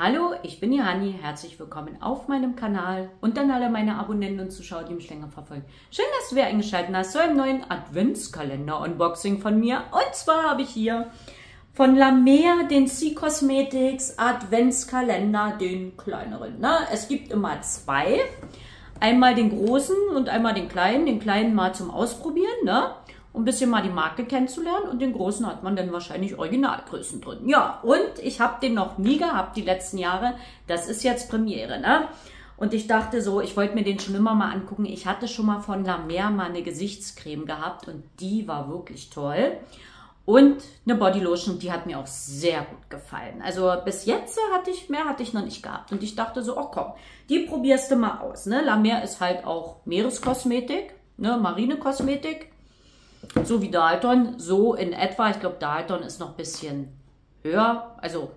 Hallo, ich bin Johanni. Herzlich willkommen auf meinem Kanal und an alle meine Abonnenten und Zuschauer, die mich länger verfolgen. Schön, dass du wieder eingeschaltet hast zu einem neuen Adventskalender-Unboxing von mir. Und zwar habe ich hier von La Mer den C Cosmetics Adventskalender, den kleineren. Ne? Es gibt immer zwei. Einmal den großen und einmal den kleinen. Den kleinen mal zum Ausprobieren. Ne? Um ein bisschen mal die Marke kennenzulernen. Und den großen hat man dann wahrscheinlich Originalgrößen drin. Ja, und ich habe den noch nie gehabt die letzten Jahre. Das ist jetzt Premiere, ne? Und ich dachte so, ich wollte mir den schon immer mal angucken. Ich hatte schon mal von La Mer mal eine Gesichtscreme gehabt und die war wirklich toll. Und eine Bodylotion, die hat mir auch sehr gut gefallen. Also bis jetzt hatte ich, mehr hatte ich noch nicht gehabt. Und ich dachte so, oh komm, die probierst du mal aus. Ne? La Mer ist halt auch Meereskosmetik, ne? Marinekosmetik. So wie Dalton, so in etwa. Ich glaube, Dalton ist noch ein bisschen höher. Also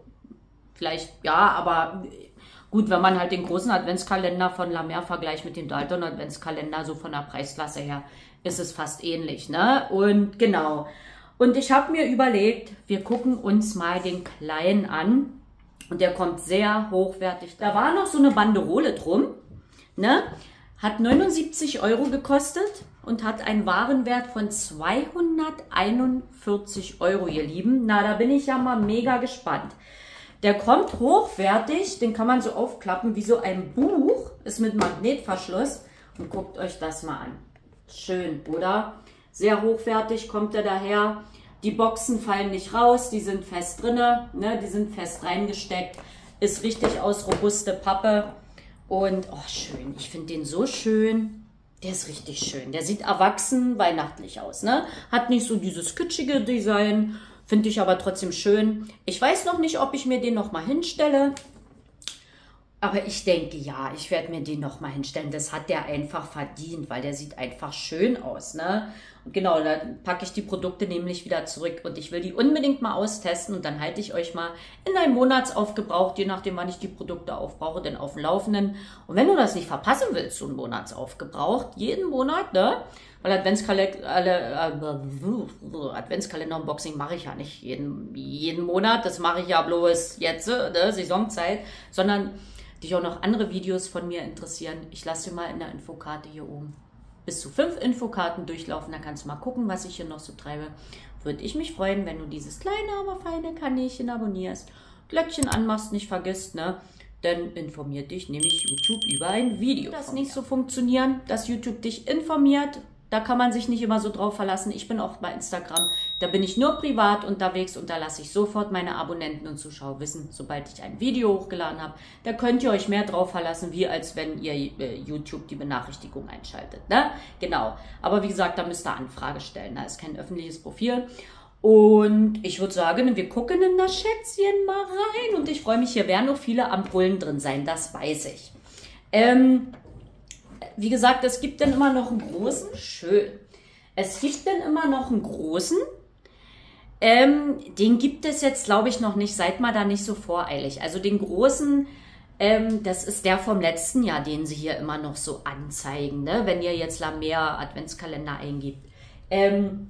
vielleicht, ja, aber gut, wenn man halt den großen Adventskalender von La Mer vergleicht mit dem Dalton Adventskalender, so von der Preisklasse her, ist es fast ähnlich, ne? Und genau. Und ich habe mir überlegt, wir gucken uns mal den kleinen an. Und der kommt sehr hochwertig. Da war noch so eine Banderole drum, ne? Hat 79 Euro gekostet und hat einen Warenwert von 241 Euro, ihr Lieben. Na, da bin ich ja mal mega gespannt. Der kommt hochwertig, den kann man so aufklappen wie so ein Buch, ist mit Magnetverschluss. Und guckt euch das mal an. Schön, oder? Sehr hochwertig kommt er daher. Die Boxen fallen nicht raus, die sind fest drinne, ne? die sind fest reingesteckt. Ist richtig aus robuste Pappe. Und, oh, schön. Ich finde den so schön. Der ist richtig schön. Der sieht erwachsen, weihnachtlich aus, ne? Hat nicht so dieses kitschige Design. Finde ich aber trotzdem schön. Ich weiß noch nicht, ob ich mir den nochmal hinstelle. Aber ich denke, ja, ich werde mir den nochmal hinstellen. Das hat der einfach verdient, weil der sieht einfach schön aus. Ne? Und genau, dann packe ich die Produkte nämlich wieder zurück. Und ich will die unbedingt mal austesten. Und dann halte ich euch mal in einem Monatsaufgebraucht, je nachdem, wann ich die Produkte aufbrauche, denn auf dem Laufenden. Und wenn du das nicht verpassen willst, so ein Monatsaufgebraucht, jeden Monat, ne? Weil Adventskalender, äh, Adventskalender-Unboxing mache ich ja nicht jeden, jeden Monat. Das mache ich ja bloß jetzt, ne? Saisonzeit. Sondern dich auch noch andere Videos von mir interessieren, ich lasse dir mal in der Infokarte hier oben bis zu fünf Infokarten durchlaufen. Da kannst du mal gucken, was ich hier noch so treibe. Würde ich mich freuen, wenn du dieses kleine, aber feine Kanälchen abonnierst. Glöckchen anmachst, nicht vergisst, ne? Dann informiert dich nämlich YouTube über ein Video. Das nicht so funktionieren, dass YouTube dich informiert da kann man sich nicht immer so drauf verlassen. Ich bin auch bei Instagram. Da bin ich nur privat unterwegs und da lasse ich sofort meine Abonnenten und Zuschauer wissen, sobald ich ein Video hochgeladen habe. Da könnt ihr euch mehr drauf verlassen, wie als wenn ihr äh, YouTube die Benachrichtigung einschaltet. Ne? Genau. Aber wie gesagt, da müsst ihr Anfrage stellen. Da ist kein öffentliches Profil. Und ich würde sagen, wir gucken in das Schätzchen mal rein. Und ich freue mich, hier werden noch viele Ampullen drin sein. Das weiß ich. Ähm, wie gesagt, es gibt dann immer noch einen großen. Schön. Es gibt dann immer noch einen großen. Ähm, den gibt es jetzt, glaube ich, noch nicht. Seid mal da nicht so voreilig. Also den großen, ähm, das ist der vom letzten Jahr, den sie hier immer noch so anzeigen. Ne? Wenn ihr jetzt La Mer Adventskalender eingibt. Ähm,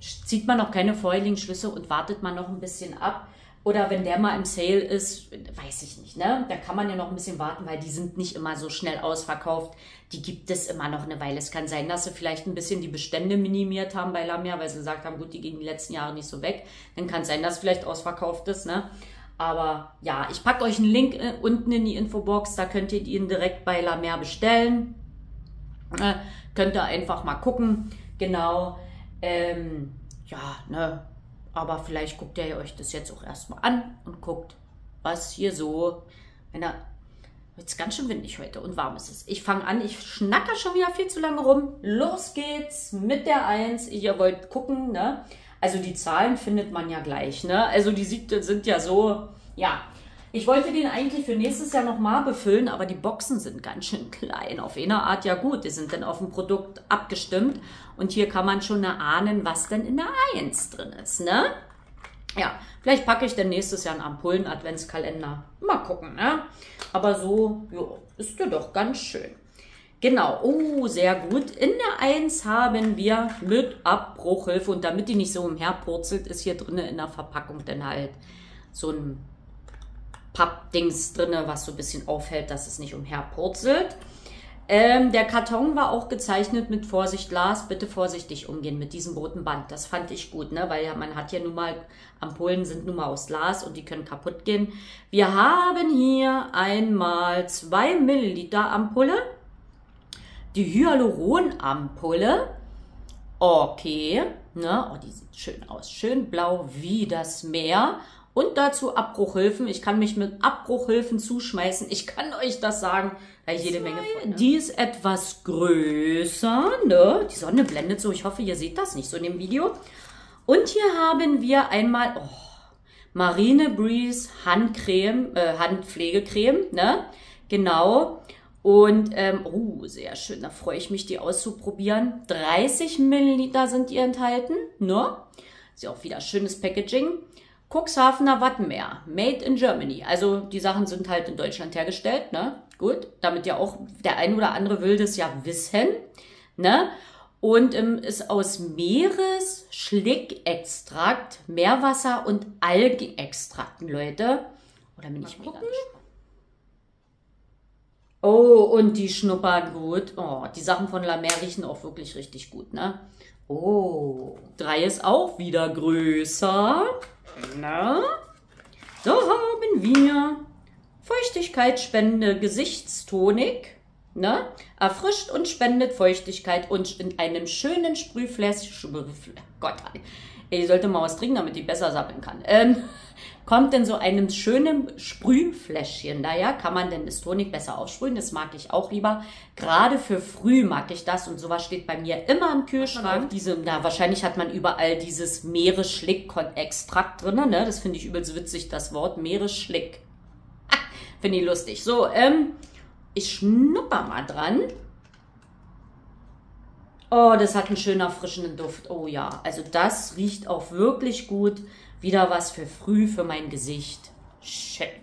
zieht man noch keine Vorheiligen-Schlüsse und wartet man noch ein bisschen ab. Oder wenn der mal im Sale ist, weiß ich nicht, ne? Da kann man ja noch ein bisschen warten, weil die sind nicht immer so schnell ausverkauft. Die gibt es immer noch eine Weile. Es kann sein, dass sie vielleicht ein bisschen die Bestände minimiert haben bei Lamia, weil sie gesagt haben, gut, die gehen die letzten Jahre nicht so weg. Dann kann es sein, dass vielleicht ausverkauft ist, ne? Aber ja, ich packe euch einen Link äh, unten in die Infobox. Da könnt ihr ihn direkt bei Lamia bestellen. Äh, könnt ihr einfach mal gucken. Genau. Ähm, ja, ne? Aber vielleicht guckt ihr euch das jetzt auch erstmal an und guckt, was hier so, wenn er, jetzt ganz schön windig heute und warm ist es. Ich fange an, ich schnacker schon wieder viel zu lange rum. Los geht's mit der 1. Ihr wollt gucken, ne? Also die Zahlen findet man ja gleich, ne? Also die sind ja so, ja, ich wollte den eigentlich für nächstes Jahr nochmal befüllen, aber die Boxen sind ganz schön klein. Auf eine Art ja gut, die sind dann auf dem Produkt abgestimmt. Und hier kann man schon erahnen, was denn in der 1 drin ist, ne? Ja, vielleicht packe ich dann nächstes Jahr einen Ampullen-Adventskalender. Mal gucken, ne? Aber so, jo, ist ja doch ganz schön. Genau, oh, sehr gut. In der 1 haben wir mit Abbruchhilfe und damit die nicht so umherpurzelt, ist hier drinnen in der Verpackung dann halt so ein Pappdings drin, was so ein bisschen aufhält, dass es nicht umherpurzelt. Ähm, der Karton war auch gezeichnet mit Vorsicht Glas, bitte vorsichtig umgehen mit diesem roten Band. Das fand ich gut, ne? weil man hat ja nun mal, Ampullen sind nun mal aus Glas und die können kaputt gehen. Wir haben hier einmal 2 Milliliter Ampulle, die Hyaluron-Ampulle. Okay, ne? Oh, die sieht schön aus, schön blau wie das Meer. Und dazu Abbruchhilfen. Ich kann mich mit Abbruchhilfen zuschmeißen. Ich kann euch das sagen. Da jede Menge von. Ne? Die ist etwas größer. Ne? Die Sonne blendet so. Ich hoffe, ihr seht das nicht so in dem Video. Und hier haben wir einmal oh, Marine Breeze Handcreme, äh, Handpflegecreme. Ne? Genau. Und, ähm, oh, sehr schön. Da freue ich mich, die auszuprobieren. 30 Milliliter sind die enthalten. Ne? Ist ja auch wieder schönes Packaging. Cuxhavener Wattenmeer, made in Germany. Also die Sachen sind halt in Deutschland hergestellt, ne? Gut, damit ja auch der ein oder andere will das ja wissen, ne? Und ähm, ist aus Meeresschlickextrakt, Meerwasser und Algenextrakten, Leute. Oder bin ich mega gespannt. Oh, und die schnuppern gut. Oh, die Sachen von La Mer riechen auch wirklich richtig gut, ne? Oh, drei ist auch wieder größer. Na? Da haben wir Feuchtigkeitsspende Gesichtstonik. Ne? Erfrischt und spendet Feuchtigkeit und in einem schönen Sprühfläschchen. Gott, ich sollte mal was trinken, damit die besser sammeln kann. Ähm, kommt in so einem schönen Sprühfläschchen. Daher kann man denn das Tonik besser aufsprühen. Das mag ich auch lieber. Gerade für früh mag ich das und sowas steht bei mir immer im Kühlschrank. Diese, na, wahrscheinlich hat man überall dieses Meeresschlick-Extrakt drin. Ne? Das finde ich übelst witzig, das Wort Meeresschlick. finde ich lustig. So, ähm, ich schnupper mal dran. Oh, das hat einen schönen erfrischenden Duft. Oh ja, also das riecht auch wirklich gut. Wieder was für früh für mein Gesicht.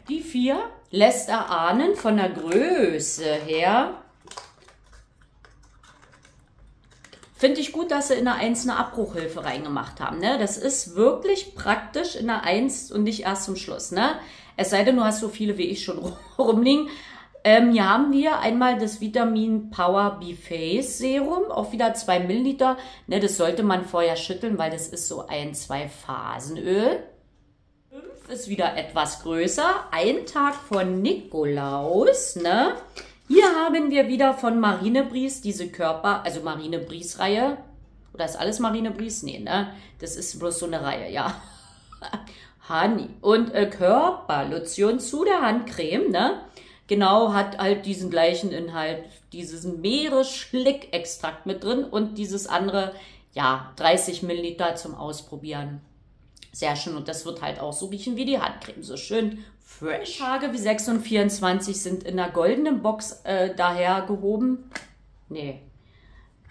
Die vier lässt erahnen von der Größe her. Finde ich gut, dass sie in der 1 eine Abbruchhilfe reingemacht haben. Ne? Das ist wirklich praktisch in der 1 und nicht erst zum Schluss. Ne? Es sei denn, du hast so viele wie ich schon rumliegen. Ähm, hier haben wir einmal das Vitamin Power B-Face Serum, auch wieder 2 Milliliter. Ne, das sollte man vorher schütteln, weil das ist so ein Zwei-Phasen-Öl. 5 ist wieder etwas größer. Ein Tag von Nikolaus. Ne? Hier haben wir wieder von Marine Bries diese Körper, also Marine Bries Reihe. Oder ist alles Marine Bries? Nee, ne? Das ist bloß so eine Reihe, ja. Honey. Und äh, Körperlotion zu der Handcreme, ne? Genau hat halt diesen gleichen Inhalt, dieses Meeresschlick-Extrakt mit drin und dieses andere, ja, 30 Milliliter zum Ausprobieren. Sehr schön und das wird halt auch so riechen wie die Handcreme, so schön fresh. Tage wie 6 und 24 sind in der goldenen Box äh, daher gehoben. Nee,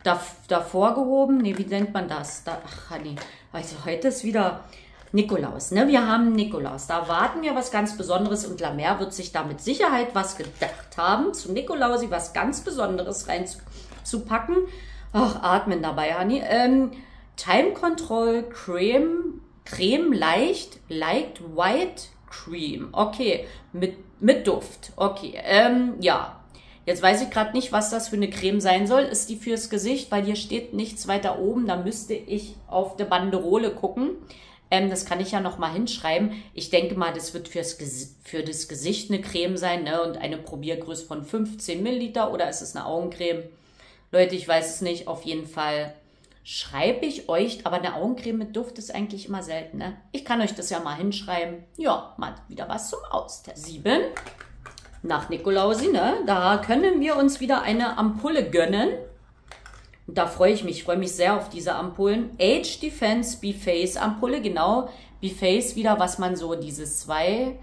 da, davor gehoben. Nee, wie nennt man das? Da, ach, nee. Also heute ist wieder Nikolaus. Ne? Wir haben Nikolaus. Da warten wir was ganz Besonderes und Lamer wird sich da mit Sicherheit was gedacht haben, zu Nikolausi was ganz Besonderes reinzupacken. Ach, atmen dabei, Honey. Ähm, Time Control Creme, Creme leicht, Light White Cream. Okay, mit, mit Duft. Okay, ähm, ja. Jetzt weiß ich gerade nicht, was das für eine Creme sein soll. Ist die fürs Gesicht? Weil hier steht nichts weiter oben. Da müsste ich auf der Banderole gucken. Ähm, das kann ich ja noch mal hinschreiben. Ich denke mal, das wird fürs, für das Gesicht eine Creme sein ne? und eine Probiergröße von 15 Milliliter oder ist es eine Augencreme? Leute, ich weiß es nicht. Auf jeden Fall schreibe ich euch, aber eine Augencreme mit Duft ist eigentlich immer selten. Ne? Ich kann euch das ja mal hinschreiben. Ja, mal wieder was zum Austesten. Nach Nikolausi, ne? Da können wir uns wieder eine Ampulle gönnen. Und da freue ich mich, ich freue mich sehr auf diese Ampullen. Age Defense B-Face Ampulle, genau. B-Face wieder, was man so, dieses zwei,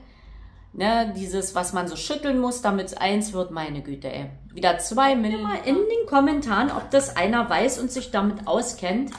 ne, dieses, was man so schütteln muss, damit es eins wird, meine Güte, ey. Wieder zwei Milliliter. Mal in den Kommentaren, ob das einer weiß und sich damit auskennt.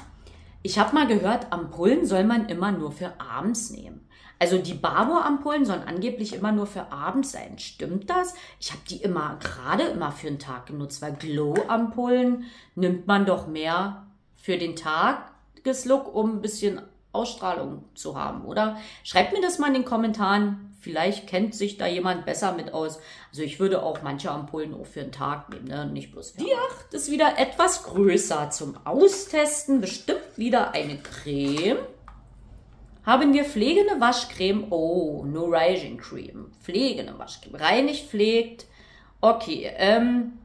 Ich habe mal gehört, Ampullen soll man immer nur für abends nehmen. Also die Barbour-Ampullen sollen angeblich immer nur für abends sein. Stimmt das? Ich habe die immer, gerade immer für den Tag genutzt, weil Glow-Ampullen nimmt man doch mehr für den Tageslook, um ein bisschen Ausstrahlung zu haben, oder? Schreibt mir das mal in den Kommentaren. Vielleicht kennt sich da jemand besser mit aus. Also ich würde auch manche Ampullen auch für einen Tag nehmen, ne? nicht bloß. Die 8 ist wieder etwas größer zum Austesten. Bestimmt wieder eine Creme. Haben wir pflegende Waschcreme. Oh, Nourishing Cream. Pflegende Waschcreme. Reinigt, pflegt. Okay, ähm,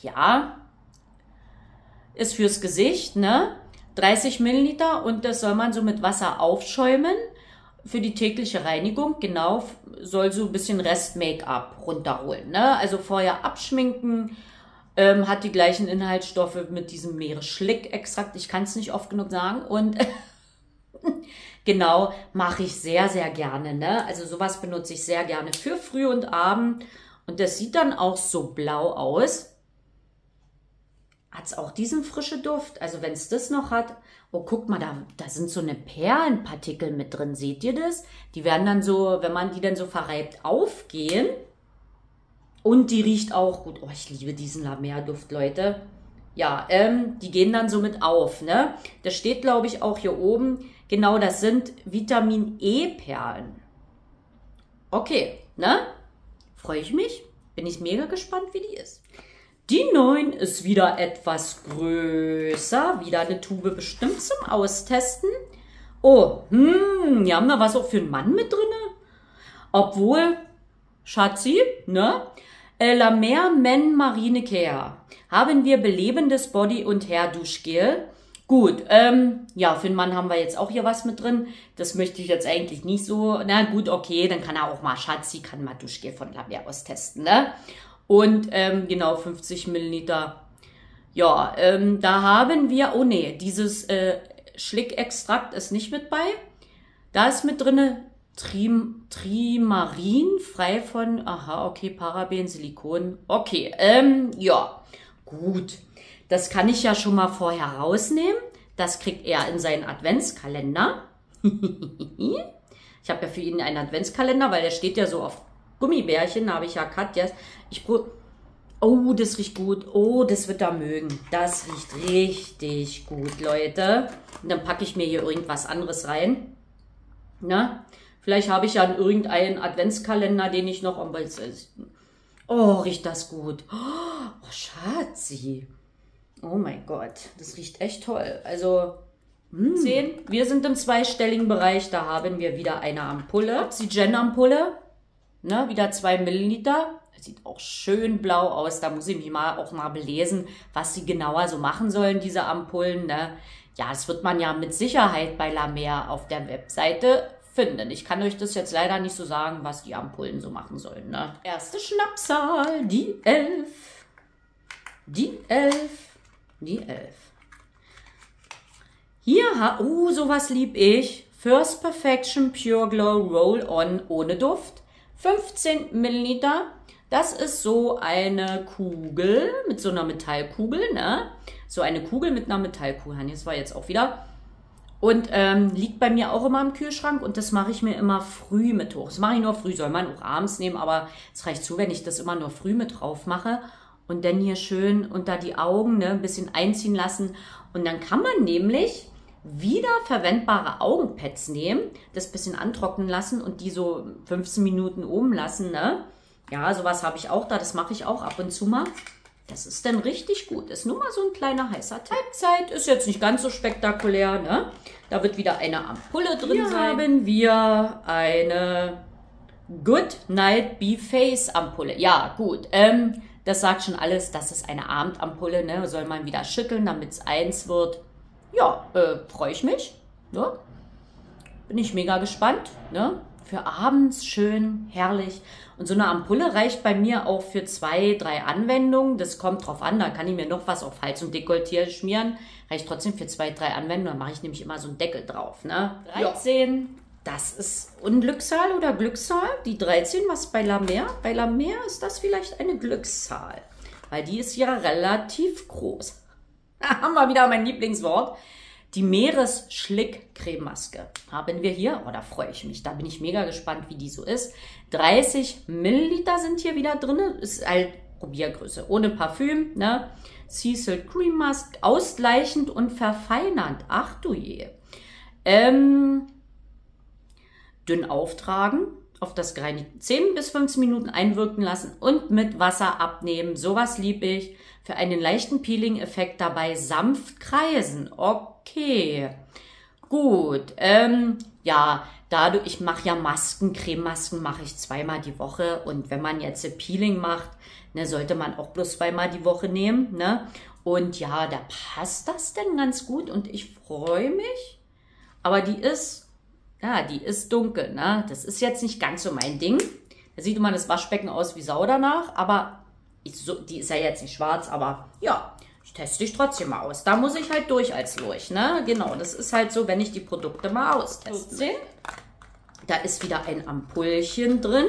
ja. Ist fürs Gesicht, ne? 30 Milliliter und das soll man so mit Wasser aufschäumen für die tägliche Reinigung, genau, soll so ein bisschen Rest-Make-up runterholen. Ne? Also vorher abschminken, ähm, hat die gleichen Inhaltsstoffe mit diesem Meeresschlick-Extrakt. Ich kann es nicht oft genug sagen. Und genau, mache ich sehr, sehr gerne. Ne? Also sowas benutze ich sehr gerne für früh und Abend. Und das sieht dann auch so blau aus hat es auch diesen frischen Duft. Also wenn es das noch hat, oh guck mal, da, da sind so eine Perlenpartikel mit drin. Seht ihr das? Die werden dann so, wenn man die dann so verreibt, aufgehen. Und die riecht auch gut. Oh, ich liebe diesen La Duft, Leute. Ja, ähm, die gehen dann so mit auf, ne? Das steht, glaube ich, auch hier oben. Genau, das sind Vitamin E-Perlen. Okay, ne? Freue ich mich. Bin ich mega gespannt, wie die ist. Die 9 ist wieder etwas größer. Wieder eine Tube bestimmt zum Austesten. Oh, hm, wir haben da was auch für einen Mann mit drin. Obwohl, Schatzi, ne? Äh, La Mer Men Marine Care. Haben wir belebendes Body- und Hair-Duschgel. Gut, ähm, ja, für einen Mann haben wir jetzt auch hier was mit drin. Das möchte ich jetzt eigentlich nicht so. Na gut, okay, dann kann er auch mal Schatzi, kann mal Duschgel von La Mer austesten, ne? und ähm, genau 50 Milliliter. Ja, ähm, da haben wir, oh nee, dieses äh, Schlickextrakt ist nicht mit bei. Da ist mit drinne Trim, Trimarin, frei von, aha, okay, Paraben, Silikon. Okay, ähm, ja, gut. Das kann ich ja schon mal vorher rausnehmen. Das kriegt er in seinen Adventskalender. ich habe ja für ihn einen Adventskalender, weil der steht ja so auf Gummibärchen habe ich ja Katjas. Ich Oh, das riecht gut. Oh, das wird er mögen. Das riecht richtig gut, Leute. Und dann packe ich mir hier irgendwas anderes rein. Na? Vielleicht habe ich ja irgendeinen Adventskalender, den ich noch... Oh, riecht das gut. Oh, Schatzi. Oh mein Gott, das riecht echt toll. Also, mm. sehen, wir sind im zweistelligen Bereich. Da haben wir wieder eine Ampulle. Oxygen-Ampulle. Ne, wieder zwei Milliliter. sieht auch schön blau aus. Da muss ich mich mal auch mal belesen, was sie genauer so machen sollen, diese Ampullen. Ne? Ja, das wird man ja mit Sicherheit bei La Mer auf der Webseite finden. Ich kann euch das jetzt leider nicht so sagen, was die Ampullen so machen sollen. Ne? Erste Schnapszahl, die 11. Die 11. Die 11. Hier, oh, sowas lieb ich. First Perfection Pure Glow Roll-On ohne Duft. 15 Milliliter. Das ist so eine Kugel mit so einer Metallkugel, ne? So eine Kugel mit einer Metallkugel. Das war jetzt auch wieder. Und ähm, liegt bei mir auch immer im Kühlschrank und das mache ich mir immer früh mit hoch. Das mache ich nur früh, soll man auch abends nehmen, aber es reicht zu, wenn ich das immer nur früh mit drauf mache und dann hier schön unter die Augen ne, ein bisschen einziehen lassen. Und dann kann man nämlich wieder verwendbare Augenpads nehmen, das bisschen antrocknen lassen und die so 15 Minuten oben lassen. Ne? Ja, sowas habe ich auch da. Das mache ich auch ab und zu mal. Das ist dann richtig gut. Ist nur mal so ein kleiner heißer Halbzeit. Ist jetzt nicht ganz so spektakulär. Ne? Da wird wieder eine Ampulle drin Hier sein. haben wir eine Good Night Be Face Ampulle. Ja, gut. Ähm, das sagt schon alles. Das ist eine Abendampulle. Ne? Soll man wieder schütteln, damit es eins wird ja, äh, freue ich mich. Ne? Bin ich mega gespannt. Ne? Für abends schön, herrlich. Und so eine Ampulle reicht bei mir auch für zwei, drei Anwendungen. Das kommt drauf an, da kann ich mir noch was auf Hals und Dekolleté schmieren. Reicht trotzdem für zwei, drei Anwendungen. Da mache ich nämlich immer so einen Deckel drauf. Ne? 13, ja. Das ist Unglückszahl oder Glückszahl. Die 13, was bei La Mer? Bei La Mer ist das vielleicht eine Glückszahl. Weil die ist ja relativ groß. haben wir wieder mein Lieblingswort. Die Meeresschlick-Crememaske haben wir hier. Oh, da freue ich mich. Da bin ich mega gespannt, wie die so ist. 30 Milliliter sind hier wieder drin. Ist halt Probiergröße. Ohne Parfüm. Ne? Cecil Cream Mask. Ausgleichend und verfeinernd. Ach du je. Ähm, dünn auftragen, auf das gereinigte 10 bis 15 Minuten einwirken lassen und mit Wasser abnehmen. Sowas liebe ich. Für einen leichten Peeling-Effekt dabei sanft kreisen. Okay. Gut. Ähm, ja, dadurch, ich mache ja Masken, Crememasken mache ich zweimal die Woche. Und wenn man jetzt Peeling macht, ne, sollte man auch bloß zweimal die Woche nehmen. Ne? Und ja, da passt das denn ganz gut und ich freue mich. Aber die ist, ja, die ist dunkel. Ne? Das ist jetzt nicht ganz so mein Ding. Da sieht immer das Waschbecken aus wie Sau danach, aber ich, so, die ist ja jetzt nicht schwarz, aber ja, ich teste dich trotzdem mal aus. Da muss ich halt durch als Lurch, ne? Genau, das ist halt so, wenn ich die Produkte mal austeste. Da ist wieder ein Ampullchen drin.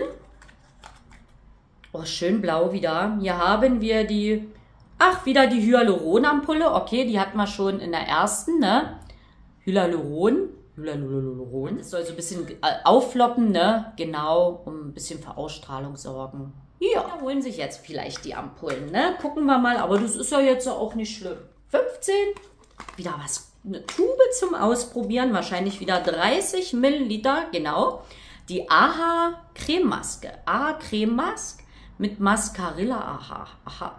Oh, schön blau wieder. Hier haben wir die, ach, wieder die Hyaluron-Ampulle. Okay, die hatten wir schon in der ersten, ne? Hyaluron. Hyaluron. Das soll so ein bisschen äh, auffloppen, ne? Genau, um ein bisschen für Ausstrahlung sorgen. Ja, da holen sich jetzt vielleicht die Ampullen, ne? Gucken wir mal, aber das ist ja jetzt auch nicht schlimm. 15, wieder was, eine Tube zum Ausprobieren, wahrscheinlich wieder 30 Milliliter, genau. Die AHA Crememaske, AHA Crememaske mit Mascarilla AHA, aha.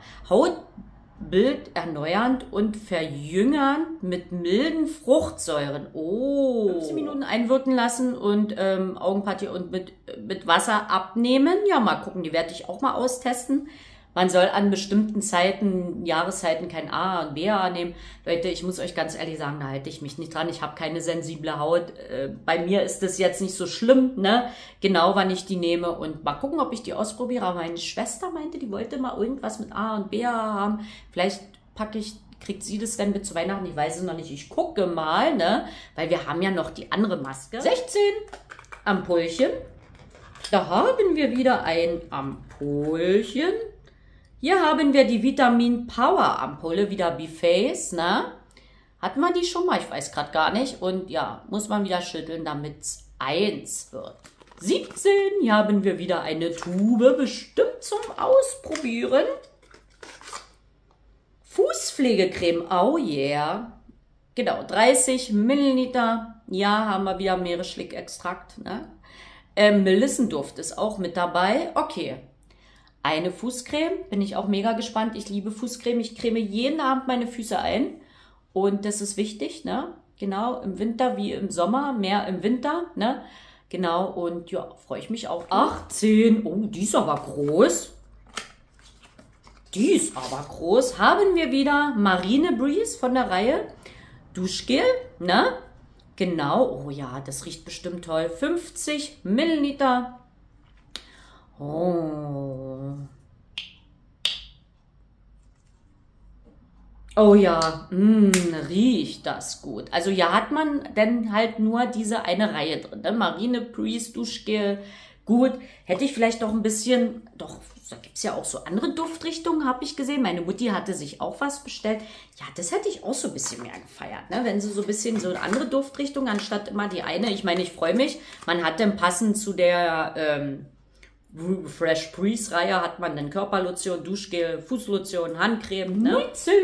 Hautbild erneuernd und verjüngernd mit milden Fruchtsäuren. Oh. 15 Minuten einwirken lassen und ähm, Augenpartie und mit, mit Wasser abnehmen. Ja, mal gucken, die werde ich auch mal austesten. Man soll an bestimmten Zeiten, Jahreszeiten kein A und BA nehmen. Leute, ich muss euch ganz ehrlich sagen, da halte ich mich nicht dran. Ich habe keine sensible Haut. Äh, bei mir ist das jetzt nicht so schlimm, ne? Genau, wann ich die nehme. Und mal gucken, ob ich die ausprobiere. Meine Schwester meinte, die wollte mal irgendwas mit A und BA haben. Vielleicht packe ich kriegt sie das denn mit zu Weihnachten? Ich weiß es noch nicht. Ich gucke mal, ne? Weil wir haben ja noch die andere Maske. 16 Ampullchen. Da haben wir wieder ein Ampullchen. Hier haben wir die Vitamin Power Ampulle, wieder Biface, ne? Hatten wir die schon mal? Ich weiß gerade gar nicht. Und ja, muss man wieder schütteln, damit es 1 wird. 17, hier haben wir wieder eine Tube, bestimmt zum Ausprobieren. Fußpflegecreme, oh yeah. Genau, 30 Milliliter. Ja, haben wir wieder Meeresschlickextrakt. Ne? Ähm, Melissenduft ist auch mit dabei. Okay, eine Fußcreme. Bin ich auch mega gespannt. Ich liebe Fußcreme. Ich creme jeden Abend meine Füße ein. Und das ist wichtig, ne? Genau, im Winter wie im Sommer, mehr im Winter, ne? Genau, und ja, freue ich mich auch. 18, oh, die ist aber groß. Die ist aber groß. Haben wir wieder Marine Breeze von der Reihe. Duschgel, ne? Genau, oh ja, das riecht bestimmt toll. 50 Milliliter Oh. Oh ja, mh, riecht das gut. Also ja, hat man denn halt nur diese eine Reihe drin. Ne? Marine, Priest, Duschgel, gut. Hätte ich vielleicht doch ein bisschen, doch, da gibt's ja auch so andere Duftrichtungen, habe ich gesehen. Meine Mutti hatte sich auch was bestellt. Ja, das hätte ich auch so ein bisschen mehr gefeiert. Ne? Wenn sie so ein bisschen so eine andere Duftrichtung, anstatt immer die eine. Ich meine, ich freue mich. Man hat dann passend zu der... Ähm, Fresh Breeze Reihe hat man dann Körperlotion, Duschgel, Fußlotion, Handcreme. Ne? 19.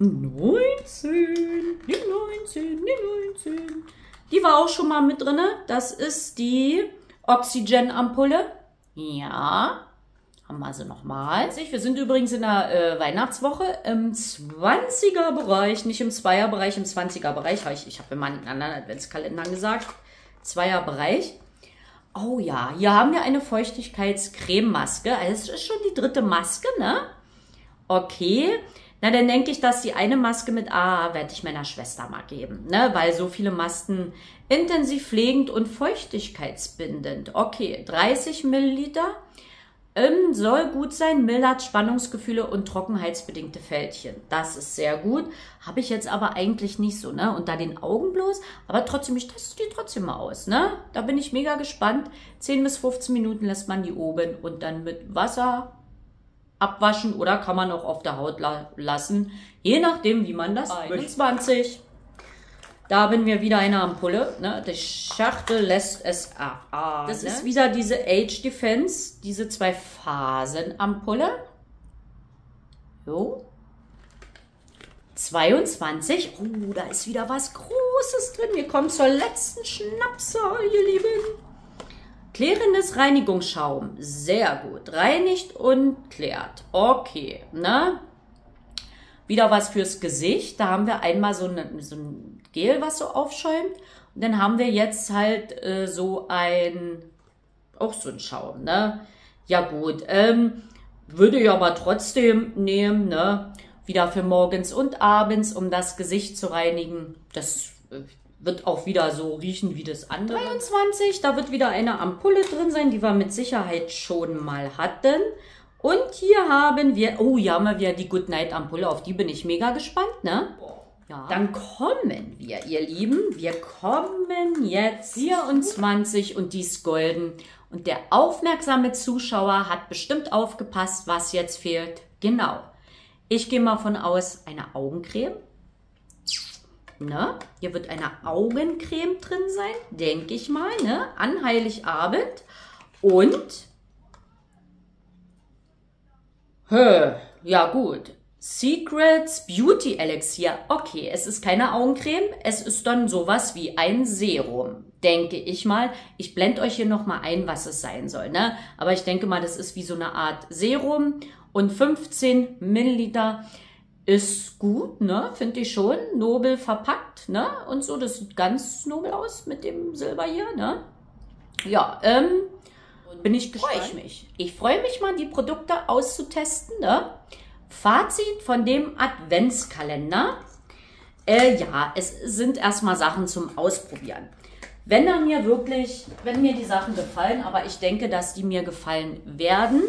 19. Die 19. Die 19. Die war auch schon mal mit drin. Das ist die Oxygen-Ampulle. Ja. Haben wir sie nochmal. Wir sind übrigens in der äh, Weihnachtswoche im 20er-Bereich, nicht im 2er-Bereich, im 20er-Bereich. Ich, ich habe immer in anderen Adventskalendern gesagt. 2er-Bereich. Oh ja, hier haben wir eine Feuchtigkeitscrememaske. Also es ist schon die dritte Maske, ne? Okay. Na, dann denke ich, dass die eine Maske mit A werde ich meiner Schwester mal geben, ne? Weil so viele Masken intensiv pflegend und feuchtigkeitsbindend. Okay, 30 Milliliter. Ähm, soll gut sein, mildert Spannungsgefühle und trockenheitsbedingte Fältchen. Das ist sehr gut. Habe ich jetzt aber eigentlich nicht so, ne? Unter den Augen bloß. Aber trotzdem, ich teste die trotzdem mal aus, ne? Da bin ich mega gespannt. 10 bis 15 Minuten lässt man die oben und dann mit Wasser abwaschen oder kann man auch auf der Haut la lassen. Je nachdem, wie man das 21. Da haben wir wieder eine Ampulle. Ne? Die Schachtel lässt es erahnen. Das ist wieder diese Age Defense, diese zwei Phasen Ampulle. So. 22. Oh, da ist wieder was Großes drin. Wir kommen zur letzten Schnapser, ihr Lieben. Klärendes Reinigungsschaum. Sehr gut. Reinigt und klärt. Okay, ne? Wieder was fürs Gesicht. Da haben wir einmal so, eine, so ein Gel, was so aufschäumt. Und dann haben wir jetzt halt äh, so ein, auch so ein Schaum, ne? Ja gut, ähm, würde ich aber trotzdem nehmen, ne? Wieder für morgens und abends, um das Gesicht zu reinigen. Das äh, wird auch wieder so riechen wie das andere. 23, da wird wieder eine Ampulle drin sein, die wir mit Sicherheit schon mal hatten. Und hier haben wir, oh, hier haben wir wieder die Goodnight Ampulle, auf die bin ich mega gespannt, ne? Ja. Dann kommen wir, ihr Lieben, wir kommen jetzt 24 und die ist golden. Und der aufmerksame Zuschauer hat bestimmt aufgepasst, was jetzt fehlt. Genau. Ich gehe mal von aus, eine Augencreme. Ne? Hier wird eine Augencreme drin sein, denke ich mal, ne? An Heiligabend. Und, hö, ja gut, Secrets Beauty Elixier. Okay, es ist keine Augencreme, es ist dann sowas wie ein Serum, denke ich mal. Ich blende euch hier nochmal ein, was es sein soll, ne? Aber ich denke mal, das ist wie so eine Art Serum und 15 Milliliter ist gut, ne? Finde ich schon. Nobel verpackt, ne? Und so, das sieht ganz nobel aus mit dem Silber hier, ne? Ja, ähm, bin ich gespannt. Freue ich mich. Ich freue mich mal, die Produkte auszutesten, ne? Fazit von dem Adventskalender. Äh, ja, es sind erstmal Sachen zum Ausprobieren. Wenn dann mir wirklich, wenn mir die Sachen gefallen, aber ich denke, dass die mir gefallen werden,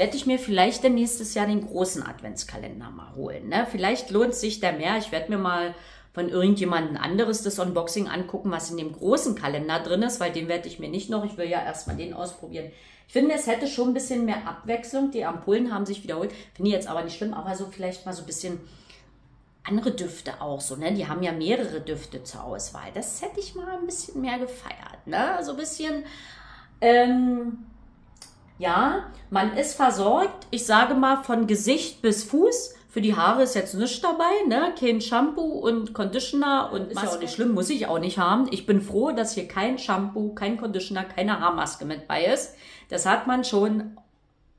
werde ich mir vielleicht dann nächstes Jahr den großen Adventskalender mal holen. Ne? Vielleicht lohnt sich der mehr. Ich werde mir mal von irgendjemandem anderes das Unboxing angucken, was in dem großen Kalender drin ist, weil den werde ich mir nicht noch. Ich will ja erstmal den ausprobieren. Ich finde, es hätte schon ein bisschen mehr Abwechslung. Die Ampullen haben sich wiederholt. Finde ich jetzt aber nicht schlimm, aber so vielleicht mal so ein bisschen andere Düfte auch so, ne? Die haben ja mehrere Düfte zur Auswahl. Das hätte ich mal ein bisschen mehr gefeiert, ne? So ein bisschen, ähm, ja, man ist versorgt, ich sage mal von Gesicht bis Fuß. Für die Haare ist jetzt nichts dabei, ne? Kein Shampoo und Conditioner und ist ja auch nicht schlimm, muss ich auch nicht haben. Ich bin froh, dass hier kein Shampoo, kein Conditioner, keine Haarmaske mit bei ist. Das hat man schon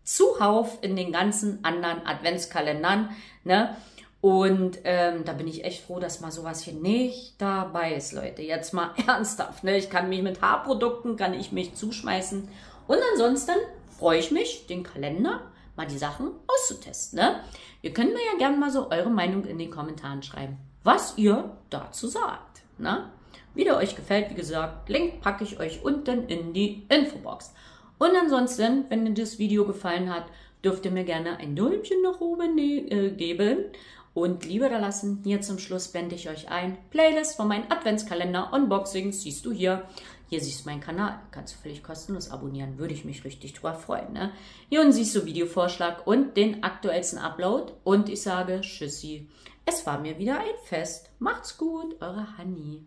zuhauf in den ganzen anderen Adventskalendern, ne? Und ähm, da bin ich echt froh, dass mal sowas hier nicht dabei ist, Leute. Jetzt mal ernsthaft. Ne? Ich kann mich mit Haarprodukten, kann ich mich zuschmeißen. Und ansonsten freue ich mich, den Kalender mal die Sachen auszutesten. Ne? Ihr könnt mir ja gerne mal so eure Meinung in den Kommentaren schreiben, was ihr dazu sagt. Ne? Wie der euch gefällt, wie gesagt, Link packe ich euch unten in die Infobox. Und ansonsten, wenn dir das Video gefallen hat, dürft ihr mir gerne ein Däumchen nach oben äh, geben und Liebe da lassen. Hier zum Schluss blende ich euch ein. Playlist von meinem Adventskalender Unboxing siehst du hier. Hier siehst du meinen Kanal. Kannst du völlig kostenlos abonnieren. Würde ich mich richtig drüber freuen. Ne? Hier unten siehst du Videovorschlag und den aktuellsten Upload. Und ich sage Tschüssi. Es war mir wieder ein Fest. Macht's gut, eure Hanni.